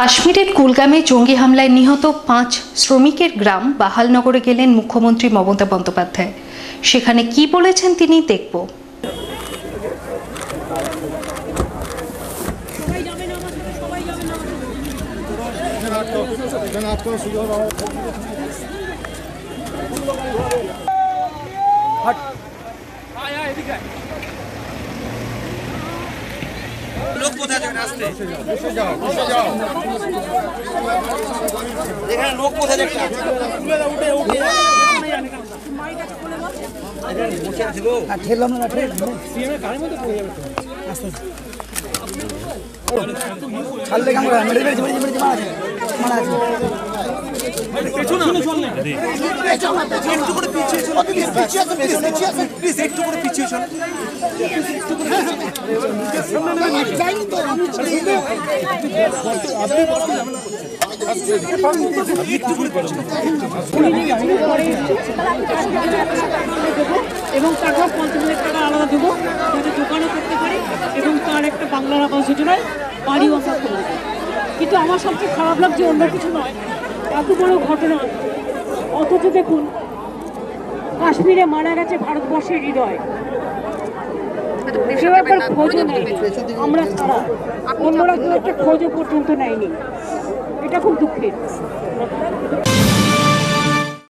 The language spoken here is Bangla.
কাশ্মীরের কুলগামে জঙ্গি হামলায় নিহত পাঁচ শ্রমিকের গ্রাম বাহালনগরে গেলেন মুখ্যমন্ত্রী মমতা বন্দ্যোপাধ্যায়। সেখানে কি বলেছেন তিনি দেখব। লোক কোথায় যাবে আসতে এখানে লোক কোথায় যাবে ঠেললাম না ছাড়লে কেমন মারা আছে মারা আছে একটু করে পিছিয়ে চলো। প্লিজ পিছিয়ে আসুন প্লিজ পিছিয়ে আসুন প্লিজ একটু করে পিছিয়ে চলো। এবং টাকা পঞ্চাশ হাজার টাকা আলাদা দেবো যাতে দোকানও করতে পারি এবং তার একটা বাংলার আবাস যোজনায় বাড়িও আমরা করে কিন্তু আমার সবচেয়ে খারাপ লাগছে অন্য কিছু নয় এত বড় ঘটনা। অথচ দেখুন, কাশ্মীরে মারা গেছে ভারতবর্ষের হৃদয়। খোঁজও আমরা অন্যরা একটা খোঁজও পর্যন্ত নেয়নি। এটা খুব দুঃখের।